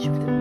much for the